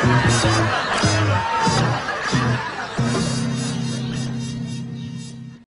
谢 谢